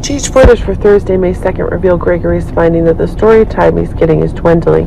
GH spoilers for Thursday, May 2nd reveal Gregory's finding that the story time he's getting is dwindling.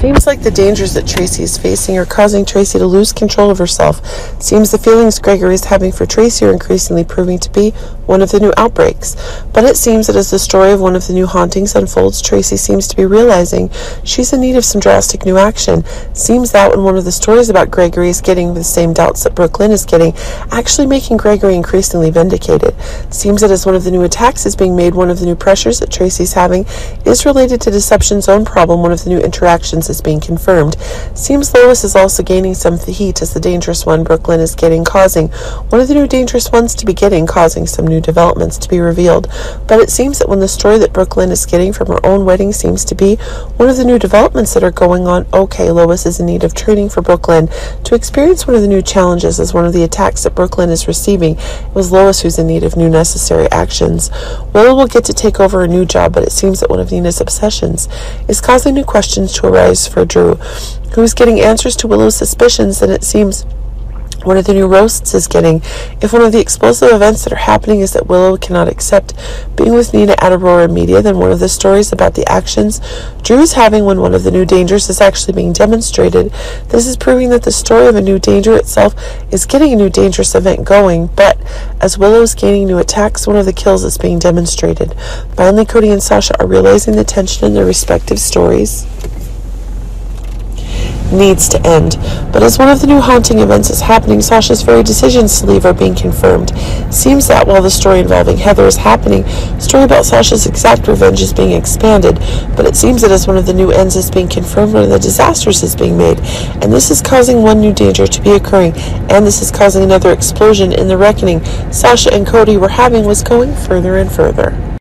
Seems like the dangers that Tracy is facing are causing Tracy to lose control of herself. Seems the feelings Gregory is having for Tracy are increasingly proving to be one of the new outbreaks. But it seems that as the story of one of the new hauntings unfolds, Tracy seems to be realizing she's in need of some drastic new action. Seems that when one of the stories about Gregory is getting the same doubts that Brook Lynn is getting, actually making Gregory increasingly vindicated. Seems that as one of the new attacks is being made, one of the new pressures that Tracy's having is related to Deception's own problem, one of the new interactions is being confirmed. Seems Lois is also gaining some of the heat as the dangerous one Brook Lynn is getting, causing one of the new dangerous ones to be getting, causing some new developments to be revealed. But it seems that when the story that Brook Lynn is getting from her own wedding seems to be one of the new developments that are going on, okay, Lois is in need of training for Brook Lynn to experience one of the new challenges as one of the attacks that Brook Lynn is receiving. It was Lois who's in need of new necessary actions. Willow will get to take over a new job, but it seems that one of Nina's obsessions is causing new questions to arise for Drew, who is getting answers to Willow's suspicions, and it seems one of the new roasts is getting. If one of the explosive events that are happening is that Willow cannot accept being with Nina at Aurora Media, then one of the stories about the actions Drew is having when one of the new dangers is actually being demonstrated. This is proving that the story of a new danger itself is getting a new dangerous event going, but as Willow is gaining new attacks, one of the kills is being demonstrated. Finally, Cody and Sasha are realizing the tension in their respective stories needs to end. But as one of the new haunting events is happening, Sasha's very decisions to leave are being confirmed. Seems that while the story involving Heather is happening, the story about Sasha's exact revenge is being expanded. But it seems that as one of the new ends is being confirmed, one of the disasters is being made. And this is causing one new danger to be occurring. And this is causing another explosion in the reckoning Sasha and Cody were having was going further and further.